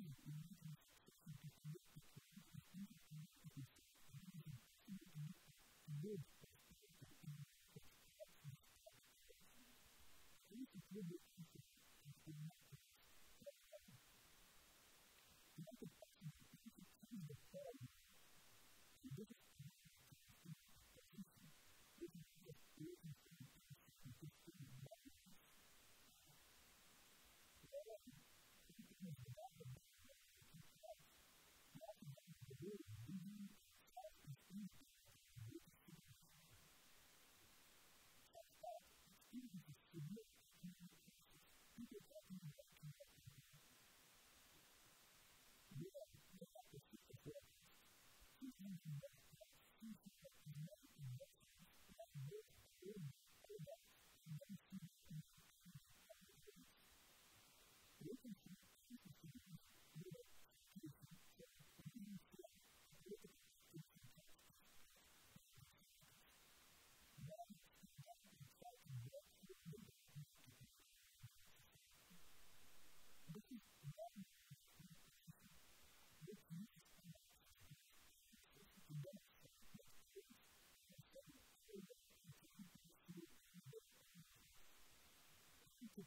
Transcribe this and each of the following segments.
Mm-hmm.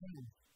friends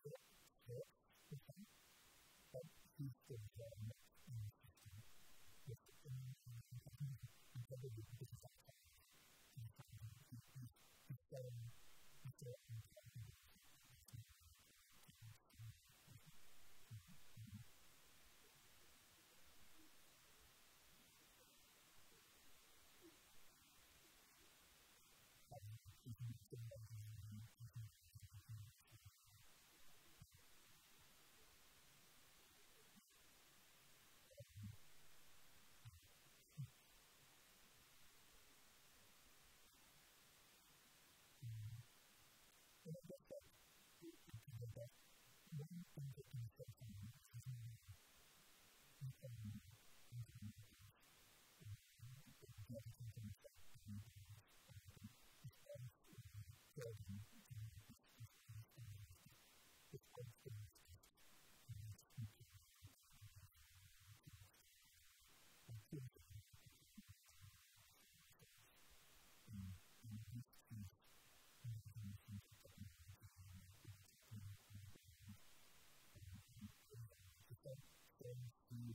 system Thank you. Yes.